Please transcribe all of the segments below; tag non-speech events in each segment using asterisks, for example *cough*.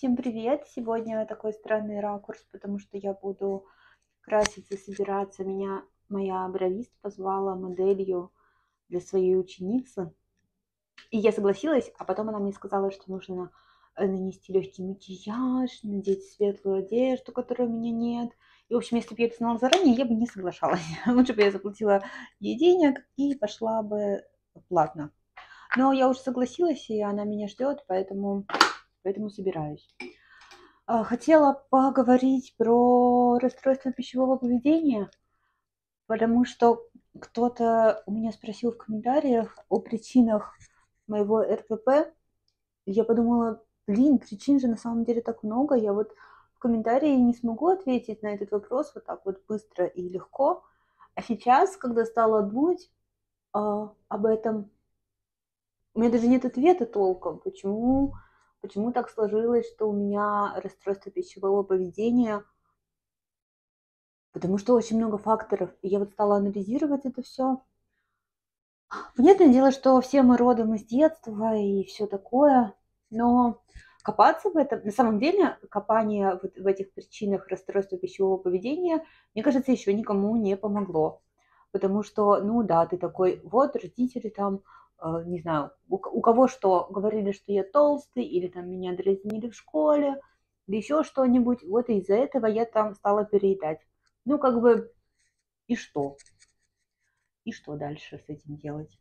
Всем привет! Сегодня такой странный ракурс, потому что я буду краситься, собираться. Меня моя бровист позвала моделью для своей ученицы. И я согласилась, а потом она мне сказала, что нужно э, нанести легкий макияж, надеть светлую одежду, которой у меня нет. И, в общем, если бы я это знала заранее, я бы не соглашалась. *laughs* Лучше бы я заплатила ей денег и пошла бы платно. Но я уже согласилась, и она меня ждет, поэтому поэтому собираюсь. А, хотела поговорить про расстройство пищевого поведения, потому что кто-то у меня спросил в комментариях о причинах моего РПП. Я подумала, блин, причин же на самом деле так много. Я вот в комментарии не смогу ответить на этот вопрос вот так вот быстро и легко. А сейчас, когда стала думать э, об этом, у меня даже нет ответа толком, почему Почему так сложилось, что у меня расстройство пищевого поведения? Потому что очень много факторов. И я вот стала анализировать это все. Понятное дело, что все мы родом из детства и все такое, но копаться в этом, на самом деле, копание вот в этих причинах расстройства пищевого поведения, мне кажется, еще никому не помогло. Потому что, ну да, ты такой, вот родители там не знаю, у, кого что, говорили, что я толстый, или там меня дразнили в школе, или еще что-нибудь. Вот из-за этого я там стала переедать. Ну, как бы, и что? И что дальше с этим делать?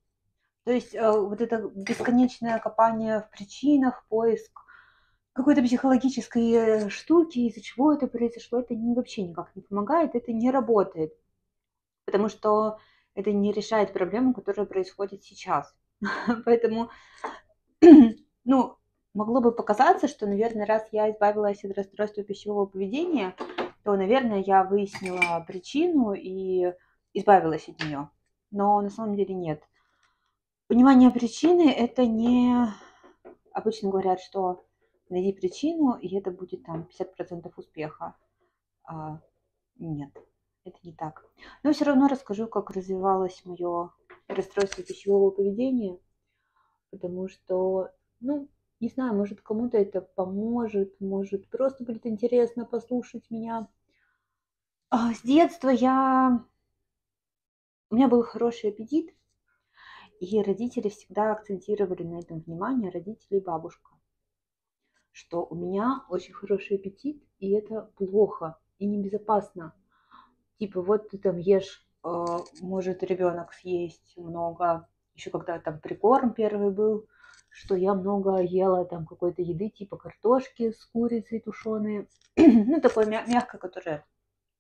То есть э, вот это бесконечное копание в причинах, поиск какой-то психологической э, штуки, из-за чего это произошло, это вообще никак не помогает, это не работает. Потому что это не решает проблему, которая происходит сейчас. *laughs* Поэтому, *clears throat* ну, могло бы показаться, что, наверное, раз я избавилась от расстройства пищевого поведения, то, наверное, я выяснила причину и избавилась от нее. Но на самом деле нет. Понимание причины – это не... Обычно говорят, что найди причину, и это будет там 50% успеха. А, нет, это не так. Но все равно расскажу, как развивалось мое расстройство пищевого поведения, потому что, ну, не знаю, может кому-то это поможет, может просто будет интересно послушать меня. А с детства я... У меня был хороший аппетит, и родители всегда акцентировали на этом внимание, родители и бабушка, что у меня очень хороший аппетит, и это плохо и небезопасно. Типа, вот ты там ешь может ребенок съесть много, еще когда там прикорм первый был, что я много ела там какой-то еды типа картошки с курицей тушеной, *clears throat* ну такое мягкое, которое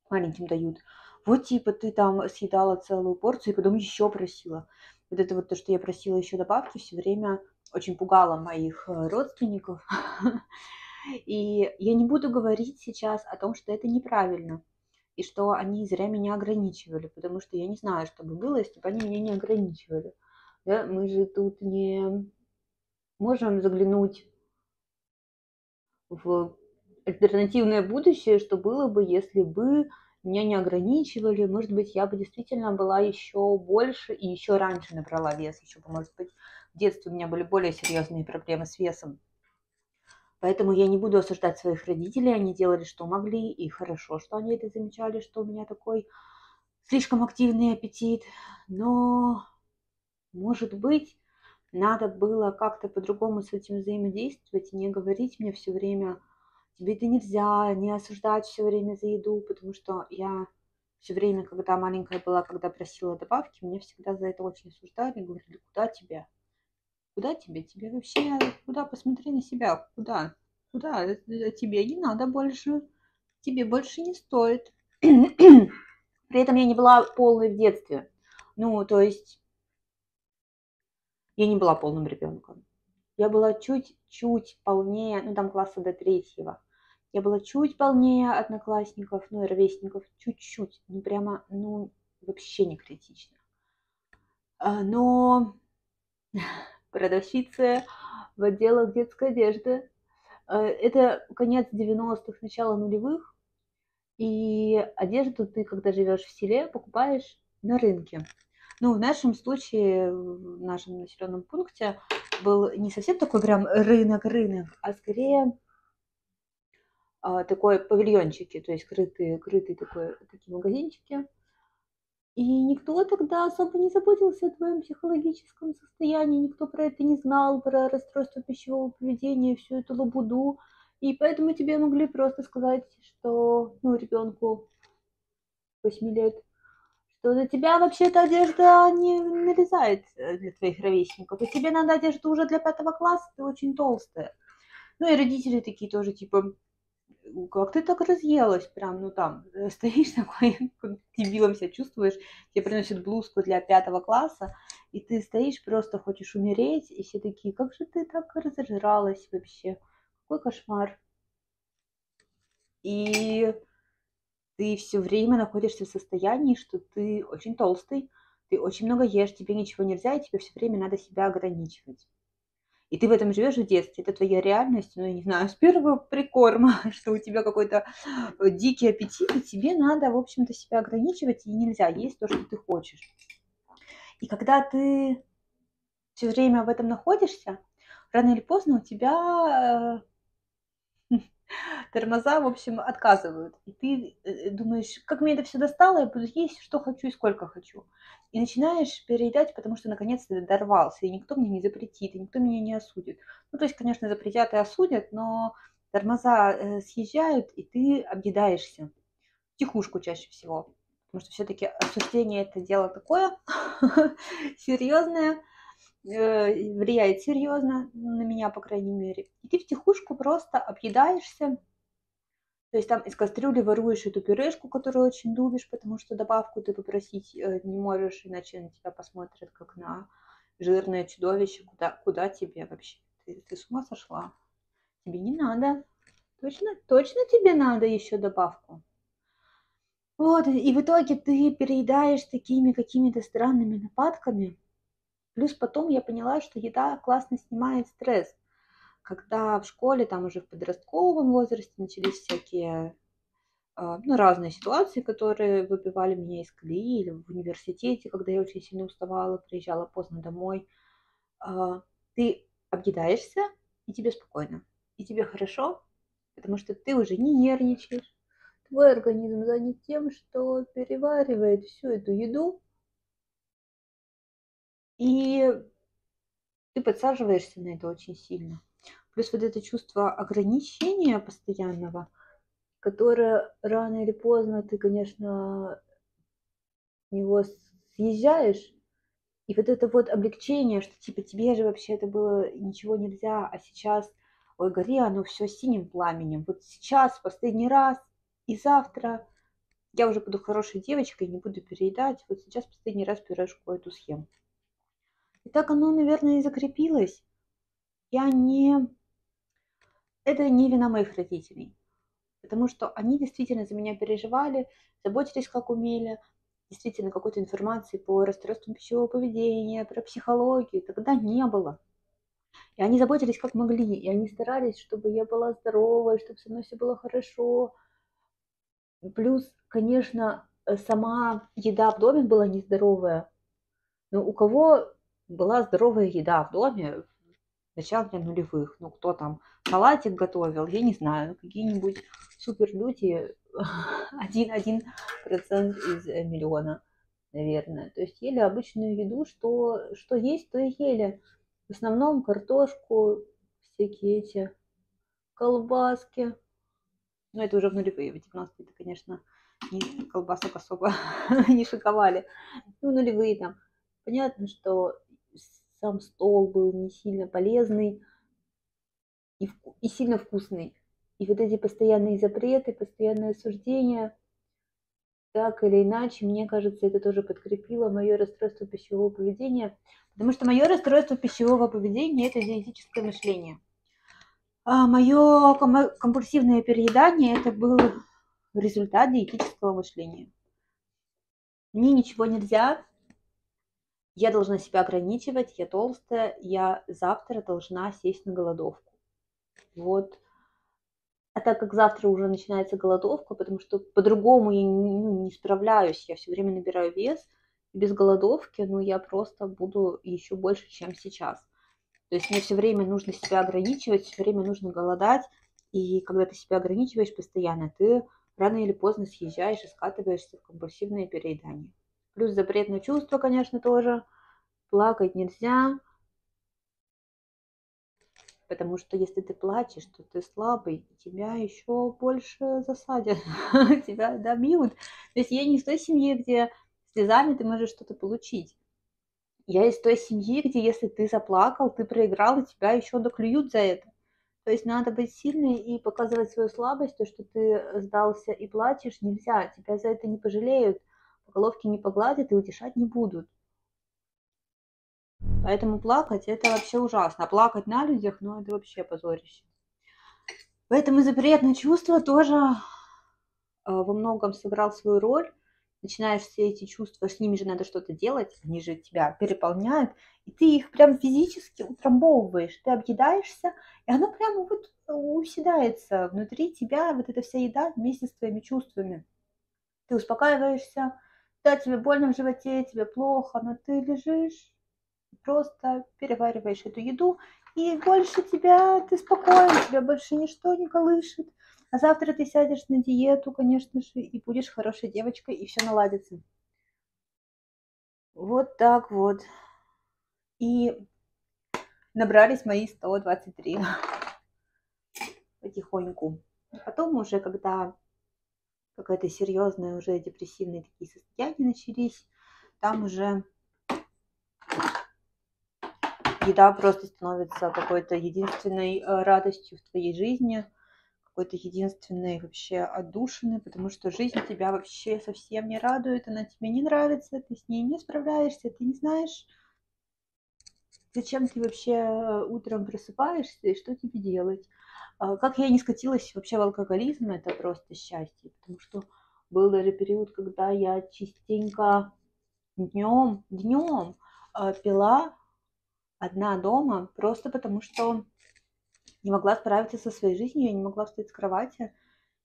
маленьким дают. Вот типа ты там съедала целую порцию и потом еще просила. Вот это вот то, что я просила еще добавки, все время очень пугало моих э, родственников. *laughs* И я не буду говорить сейчас о том, что это неправильно и что они зря меня ограничивали, потому что я не знаю, что бы было, если бы они меня не ограничивали. Да? Мы же тут не можем заглянуть в альтернативное будущее, что было бы, если бы меня не ограничивали. Может быть, я бы действительно была еще больше и еще раньше набрала вес. Еще бы, может быть, в детстве у меня были более серьезные проблемы с весом. Поэтому я не буду осуждать своих родителей, они делали, что могли, и хорошо, что они это замечали, что у меня такой слишком активный аппетит. Но, может быть, надо было как-то по-другому с этим взаимодействовать и не говорить мне все время, тебе это нельзя, не осуждать все время за еду, потому что я все время, когда маленькая была, когда просила добавки, меня всегда за это очень осуждали, говорили, куда тебе? Куда тебе? Тебе вообще, куда? Посмотри на себя. Куда? Куда? Э, э, тебе не надо больше. Тебе больше не стоит. *clears throat* При этом я не была полной в детстве. Ну, то есть я не была полным ребенком. Я была чуть-чуть полнее, ну, там класса до третьего. Я была чуть полнее одноклассников, ну, и ровесников, чуть-чуть. Ну, прямо, ну, вообще не критично. А, но продавщицы в отделах детской одежды. Э, это конец 90-х, начало нулевых. И одежду ты, когда живешь в селе, покупаешь на рынке. Ну, в нашем случае, в нашем населенном пункте был не совсем такой прям рынок-рынок, а скорее а, такой павильончики, то есть крытые, крытые такой, такие магазинчики. И никто тогда особо не заботился о твоем психологическом состоянии, никто про это не знал, про расстройство пищевого поведения, всю эту лабуду. И поэтому тебе могли просто сказать, что, ну, ребенку 8 лет, что на тебя вообще-то одежда не нарезает э, для твоих ровесников, и тебе надо одежду уже для пятого класса, ты очень толстая. Ну и родители такие тоже, типа, как ты так разъелась, прям, ну там, э, *laughs* стоишь такой, дебилом себя чувствуешь, тебе приносят блузку для пятого класса, и ты стоишь, просто хочешь умереть, и все такие, как же ты так разожралась вообще, какой кошмар. И ты все время находишься в состоянии, что ты очень толстый, ты очень много ешь, тебе ничего нельзя, и тебе все время надо себя ограничивать. И ты в этом живешь в детстве, это твоя реальность, ну, я не знаю, с первого прикорма, *laughs* что у тебя какой-то э, дикий аппетит, и тебе надо, в общем-то, себя ограничивать, и нельзя есть то, что ты хочешь. И когда ты все время в этом находишься, рано или поздно у тебя э, *laughs* тормоза, в общем, отказывают. И ты э, думаешь, как мне это все достало, я буду есть, что хочу и сколько хочу и начинаешь переедать, потому что наконец-то дорвался, и никто мне не запретит, и никто меня не осудит. Ну, то есть, конечно, запретят и осудят, но тормоза э, съезжают, и ты объедаешься. Тихушку чаще всего. Потому что все-таки осуждение это дело такое *laughs* серьезное, э, влияет серьезно на меня, по крайней мере. И ты в тихушку просто объедаешься, то есть там из кастрюли воруешь эту пюрешку, которую очень любишь, потому что добавку ты попросить э, не можешь, иначе на тебя посмотрят как на жирное чудовище. Куда, куда тебе вообще? Ты, ты с ума сошла? Тебе не надо. Точно, точно тебе надо еще добавку? Вот, и в итоге ты переедаешь такими какими-то странными нападками. Плюс потом я поняла, что еда классно снимает стресс. Когда в школе, там уже в подростковом возрасте начались всякие а, ну, разные ситуации, которые выбивали меня из колеи, или в университете, когда я очень сильно уставала, приезжала поздно домой, а, ты объедаешься, и тебе спокойно, и тебе хорошо, потому что ты уже не нервничаешь, твой организм занят тем, что переваривает всю эту еду, и ты подсаживаешься на это очень сильно. Плюс вот это чувство ограничения постоянного, которое рано или поздно ты, конечно, него съезжаешь, и вот это вот облегчение, что типа тебе же вообще это было ничего нельзя, а сейчас, ой, гори оно все синим пламенем. Вот сейчас, последний раз, и завтра я уже буду хорошей девочкой, не буду переедать. Вот сейчас последний раз пюрешку эту схему. И так оно, наверное, и закрепилось. Я не это не вина моих родителей, потому что они действительно за меня переживали, заботились как умели, действительно какой-то информации по расстройствам пищевого поведения, про психологию тогда не было. И они заботились как могли, и они старались, чтобы я была здоровой, чтобы со мной все было хорошо. Плюс, конечно, сама еда в доме была нездоровая. Но у кого была здоровая еда в доме, начале нулевых. Ну, кто там салатик готовил, я не знаю, какие-нибудь супер люди, один-один *laughs* процент из э, миллиона, наверное. То есть ели обычную еду, что, что есть, то и ели. В основном картошку, всякие эти колбаски. Ну, это уже в нулевые, в 90-е, это, конечно, не колбасок особо *laughs* не шиковали. Ну, нулевые там. Понятно, что сам стол был не сильно полезный и, и сильно вкусный. И вот эти постоянные запреты, постоянные осуждения, так или иначе, мне кажется, это тоже подкрепило мое расстройство пищевого поведения, потому что мое расстройство пищевого поведения – это диетическое мышление. А мое компульсивное переедание – это был результат диетического мышления. Мне ничего нельзя, я должна себя ограничивать, я толстая, я завтра должна сесть на голодовку. Вот. А так как завтра уже начинается голодовка, потому что по-другому я не, ну, не справляюсь, я все время набираю вес, без голодовки, ну, я просто буду еще больше, чем сейчас. То есть мне все время нужно себя ограничивать, все время нужно голодать, И когда ты себя ограничиваешь постоянно, ты рано или поздно съезжаешь и скатываешься в компульсивное переедание. Плюс запрет на чувства, конечно, тоже. Плакать нельзя, потому что если ты плачешь, то ты слабый, тебя еще больше засадят, *laughs* тебя добьют. То есть я не из той семьи, где слезами ты можешь что-то получить. Я из той семьи, где если ты заплакал, ты проиграл, и тебя еще доклюют за это. То есть надо быть сильной и показывать свою слабость, то, что ты сдался и плачешь, нельзя. Тебя за это не пожалеют, по головке не погладят и утешать не будут. Поэтому плакать это вообще ужасно. А плакать на людях, ну это вообще позорище. Поэтому запрет на чувства тоже э, во многом сыграл свою роль. Начинаешь все эти чувства, с ними же надо что-то делать, они же тебя переполняют, и ты их прям физически утрамбовываешь, ты объедаешься, и оно прямо вот уседается внутри тебя, вот эта вся еда вместе с твоими чувствами. Ты успокаиваешься, да, тебе больно в животе, тебе плохо, но ты лежишь, просто перевариваешь эту еду, и больше тебя, ты спокоен, тебя больше ничто не колышет. А завтра ты сядешь на диету, конечно же, и будешь хорошей девочкой, и все наладится. Вот так вот. И набрались мои 123 потихоньку. Потом уже, когда какая-то серьезная, уже депрессивные такие состояния начались, там уже еда просто становится какой-то единственной э, радостью в твоей жизни, какой-то единственной вообще отдушины, потому что жизнь тебя вообще совсем не радует, она тебе не нравится, ты с ней не справляешься, ты не знаешь, зачем ты вообще э, утром просыпаешься и что тебе делать. А как я не скатилась вообще в алкоголизм, это просто счастье, потому что был даже период, когда я частенько днем, днем э, пила одна дома, просто потому что не могла справиться со своей жизнью, я не могла встать с кровати,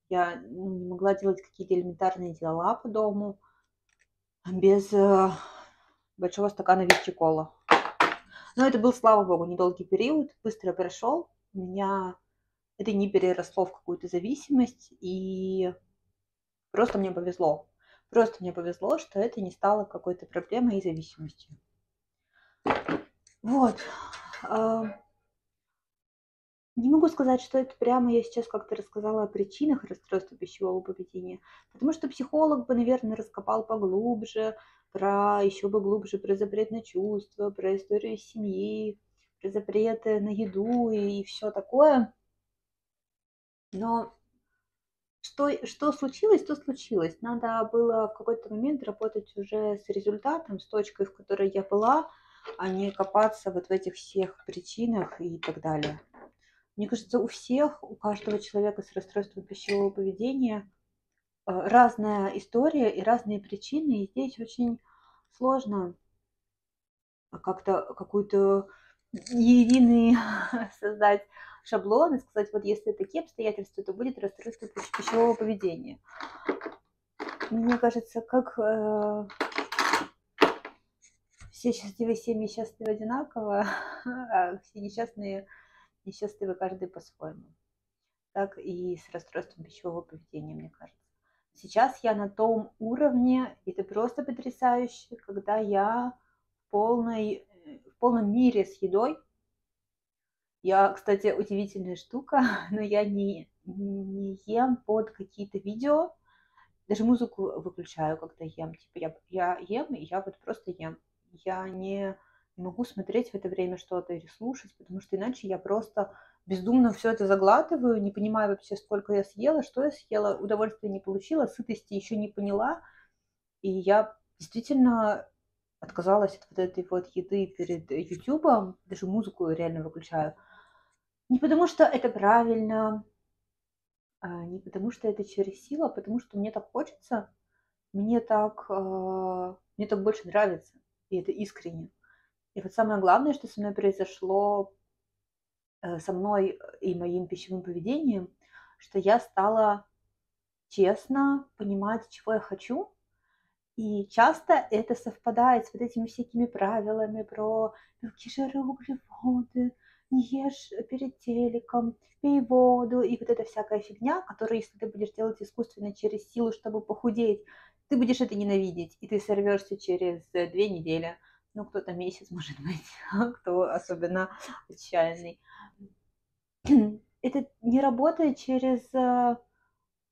я ну, не могла делать какие-то элементарные дела по дому без э, большого стакана виски кола. Но это был, слава богу, недолгий период, быстро прошел. У меня это не переросло в какую-то зависимость, и просто мне повезло. Просто мне повезло, что это не стало какой-то проблемой и зависимостью. Вот. А, не могу сказать, что это прямо я сейчас как-то рассказала о причинах расстройства пищевого поведения, потому что психолог бы, наверное, раскопал поглубже, про еще бы глубже про запрет на чувства, про историю семьи, про запреты на еду и, и все такое. Но что, что случилось, то случилось. Надо было в какой-то момент работать уже с результатом, с точкой, в которой я была, а не копаться вот в этих всех причинах и так далее. Мне кажется, у всех, у каждого человека с расстройством пищевого поведения э, разная история и разные причины, и здесь очень сложно как-то какую-то единый *laughs* создать шаблон и сказать, вот если такие обстоятельства, то будет расстройство пищевого поведения. Мне кажется, как э, все счастливые семьи счастливы одинаково, *laughs* а все несчастные несчастливы каждый по-своему. Так и с расстройством пищевого поведения, мне кажется. Сейчас я на том уровне, и это просто потрясающе, когда я в, полной, в полном мире с едой. Я, кстати, удивительная штука, *laughs* но я не, не ем под какие-то видео, даже музыку выключаю, когда ем. Типа я, я ем, и я вот просто ем я не, могу смотреть в это время что-то или слушать, потому что иначе я просто бездумно все это заглатываю, не понимаю вообще, сколько я съела, что я съела, удовольствия не получила, сытости еще не поняла. И я действительно отказалась от вот этой вот еды перед Ютубом, даже музыку реально выключаю. Не потому что это правильно, а не потому что это через силу, а потому что мне так хочется, мне так, а, мне так больше нравится и это искренне. И вот самое главное, что со мной произошло, э, со мной и моим пищевым поведением, что я стала честно понимать, чего я хочу, и часто это совпадает с вот этими всякими правилами про белки, жиры, углеводы, не ешь перед телеком, пей воду и вот эта всякая фигня, которую, если ты будешь делать искусственно через силу, чтобы похудеть, ты будешь это ненавидеть, и ты сорвешься через две недели. Ну, кто-то месяц, *laughs* может быть, а кто особенно отчаянный. Это не работает через э,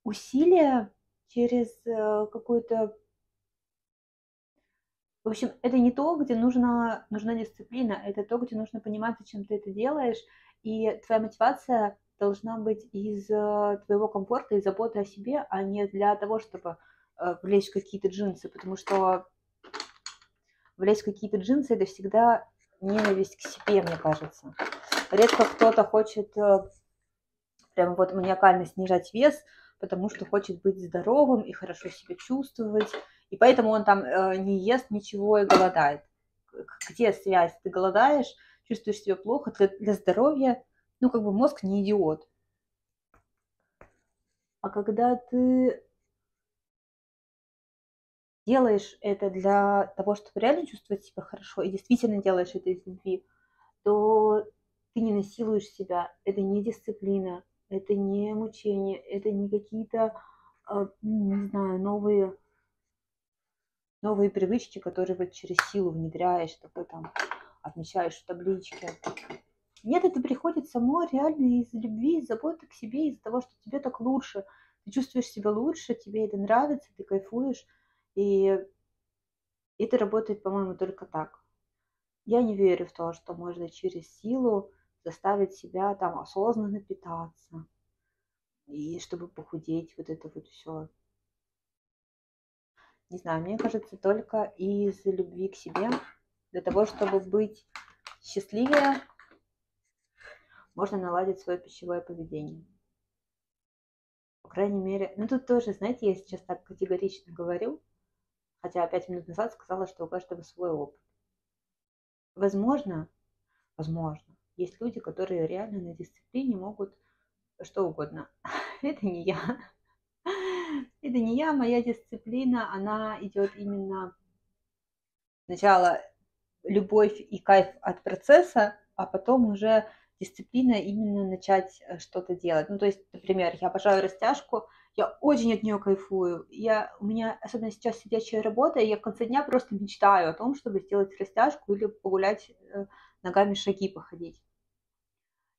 усилия, через э, какую-то в общем, это не то, где нужна, нужна дисциплина, это то, где нужно понимать, зачем ты это делаешь, и твоя мотивация должна быть из э, твоего комфорта и заботы о себе, а не для того, чтобы э, влезть в какие-то джинсы, потому что влезть в какие-то джинсы это всегда ненависть к себе, мне кажется. Редко кто-то хочет э, прямо вот маниакально снижать вес, потому что хочет быть здоровым и хорошо себя чувствовать, и поэтому он там э, не ест ничего и голодает. Где связь? Ты голодаешь, чувствуешь себя плохо, для, для здоровья, ну, как бы мозг не идиот. А когда ты делаешь это для того, чтобы реально чувствовать себя хорошо, и действительно делаешь это из любви, то ты не насилуешь себя. Это не дисциплина, это не мучение, это не какие-то, э, не знаю, новые новые привычки, которые вот через силу внедряешь, такой там отмечаешь в табличке. Нет, это приходит само реально из любви, из заботы к себе, из-за того, что тебе так лучше. Ты чувствуешь себя лучше, тебе это нравится, ты кайфуешь. И это работает, по-моему, только так. Я не верю в то, что можно через силу заставить себя там осознанно питаться. И чтобы похудеть, вот это вот все не знаю, мне кажется, только из любви к себе, для того, чтобы быть счастливее, можно наладить свое пищевое поведение. По крайней мере, ну тут тоже, знаете, я сейчас так категорично говорю, хотя пять минут назад сказала, что у каждого свой опыт. Возможно, возможно, есть люди, которые реально на дисциплине могут что угодно. *laughs* Это не я это не я, моя дисциплина, она идет именно сначала любовь и кайф от процесса, а потом уже дисциплина именно начать э, что-то делать. Ну, то есть, например, я обожаю растяжку, я очень от нее кайфую. Я, у меня, особенно сейчас сидячая работа, я в конце дня просто мечтаю о том, чтобы сделать растяжку или погулять э, ногами шаги походить.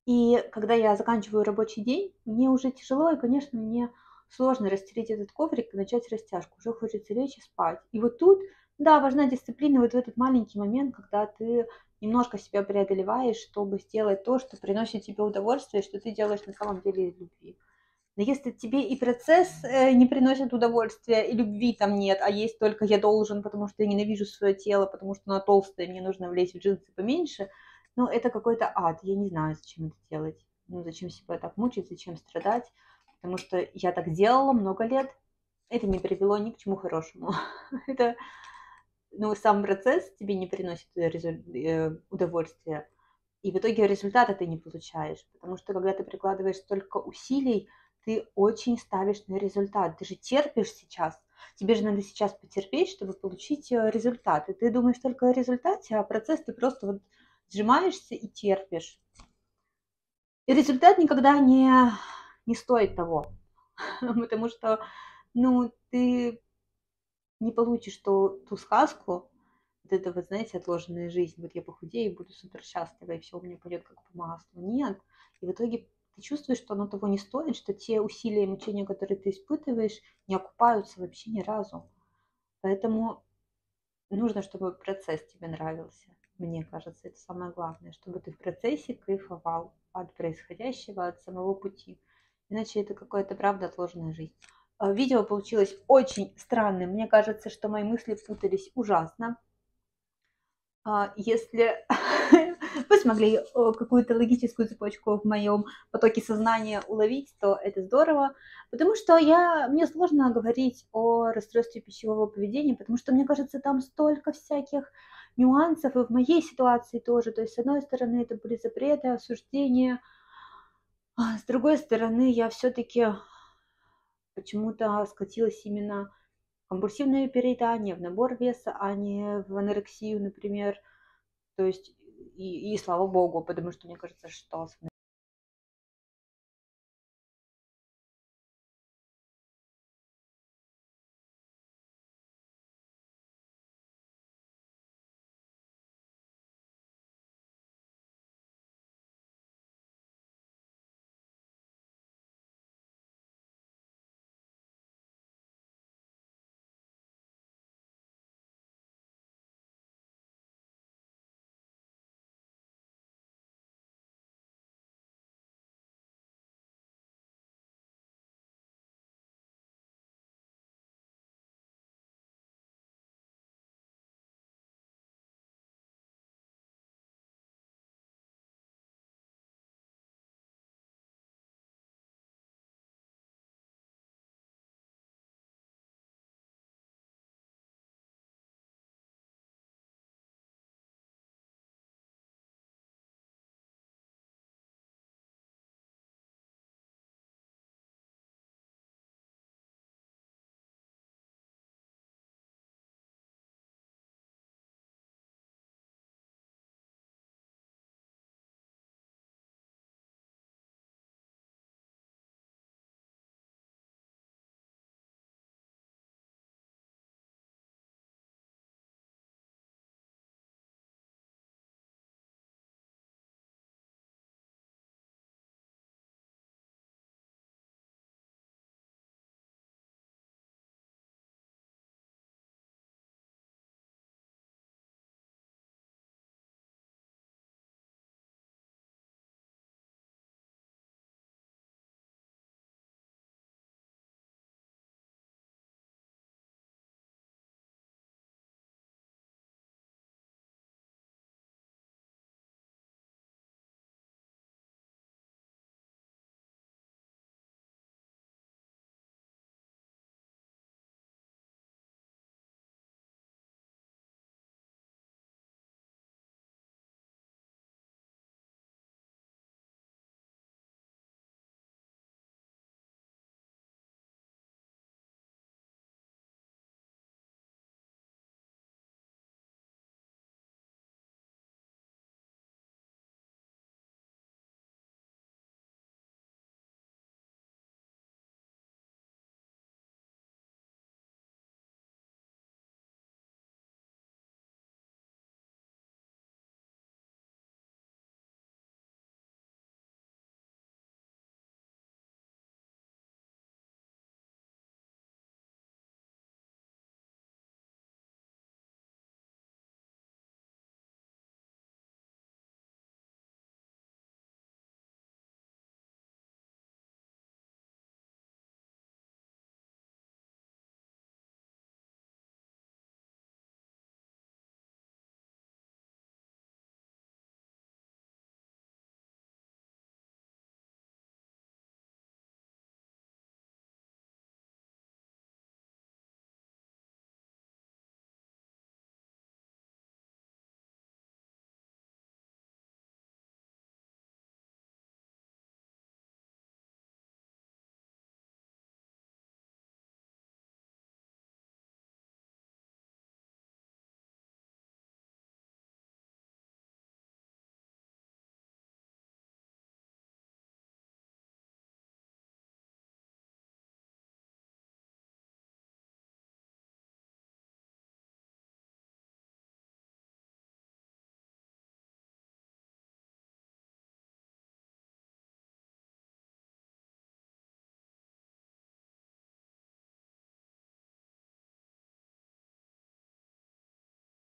И когда я заканчиваю рабочий день, мне уже тяжело, и, конечно, мне сложно растереть этот коврик и начать растяжку. Уже хочется лечь и спать. И вот тут, да, важна дисциплина вот в этот маленький момент, когда ты немножко себя преодолеваешь, чтобы сделать то, что приносит тебе удовольствие, что ты делаешь на самом деле из любви. Но если тебе и процесс э, не приносит удовольствия, и любви там нет, а есть только я должен, потому что я ненавижу свое тело, потому что оно толстое, мне нужно влезть в джинсы поменьше, ну, это какой-то ад. Я не знаю, зачем это делать. Ну, зачем себя так мучить, зачем страдать потому что я так делала много лет, это не привело ни к чему хорошему. *laughs* это, ну, сам процесс тебе не приносит э, удовольствия, и в итоге результата ты не получаешь, потому что когда ты прикладываешь столько усилий, ты очень ставишь на результат. Ты же терпишь сейчас. Тебе же надо сейчас потерпеть, чтобы получить э, результат. И ты думаешь только о результате, а процесс ты просто вот сжимаешься и терпишь. И результат никогда не не стоит того, *laughs* потому что, ну, ты не получишь ту, ту сказку, вот это вот, знаете, отложенная жизнь, вот я похудею буду супер счастлива, и все у меня пойдет как по маслу. Нет. И в итоге ты чувствуешь, что оно того не стоит, что те усилия и мучения, которые ты испытываешь, не окупаются вообще ни разу. Поэтому нужно, чтобы процесс тебе нравился. Мне кажется, это самое главное, чтобы ты в процессе кайфовал от происходящего, от самого пути. Иначе это какая-то правда отложенная жизнь. А, видео получилось очень странным. Мне кажется, что мои мысли путались ужасно. А, если *laughs* вы смогли какую-то логическую цепочку в моем потоке сознания уловить, то это здорово. Потому что я, мне сложно говорить о расстройстве пищевого поведения, потому что, мне кажется, там столько всяких нюансов, и в моей ситуации тоже. То есть, с одной стороны, это были запреты, осуждения, с другой стороны, я все-таки почему-то скатилась именно в компульсивное переедание, в набор веса, а не в анорексию, например. То есть и, и слава богу, потому что мне кажется, что